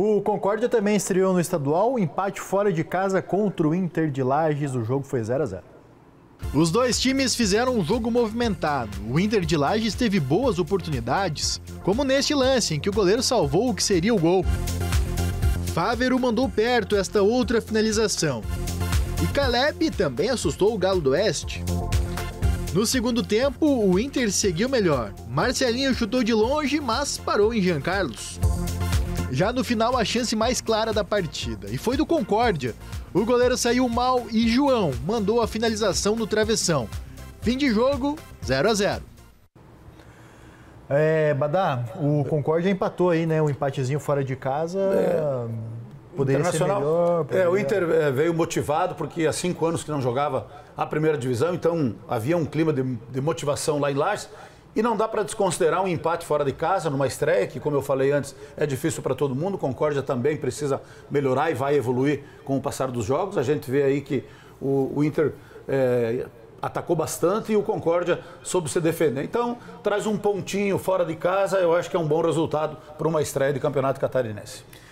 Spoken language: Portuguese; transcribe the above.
O Concórdia também estreou no estadual, empate fora de casa contra o Inter de Lages. O jogo foi 0 a 0 Os dois times fizeram um jogo movimentado. O Inter de Lages teve boas oportunidades, como neste lance em que o goleiro salvou o que seria o gol. Fávero mandou perto esta outra finalização. E Caleb também assustou o Galo do Oeste. No segundo tempo, o Inter seguiu melhor. Marcelinho chutou de longe, mas parou em Jean Carlos. Já no final, a chance mais clara da partida, e foi do Concórdia. O goleiro saiu mal e João mandou a finalização no travessão. Fim de jogo, 0 a 0 É, Badá, o Concórdia empatou aí, né? Um empatezinho fora de casa. É. Poderia Internacional. ser melhor. Poderia... É, o Inter é, veio motivado porque há cinco anos que não jogava a primeira divisão, então havia um clima de, de motivação lá em Lages. E não dá para desconsiderar um empate fora de casa, numa estreia, que, como eu falei antes, é difícil para todo mundo. Concórdia também precisa melhorar e vai evoluir com o passar dos jogos. A gente vê aí que o, o Inter é, atacou bastante e o Concórdia soube se defender. Então, traz um pontinho fora de casa, eu acho que é um bom resultado para uma estreia de campeonato catarinense.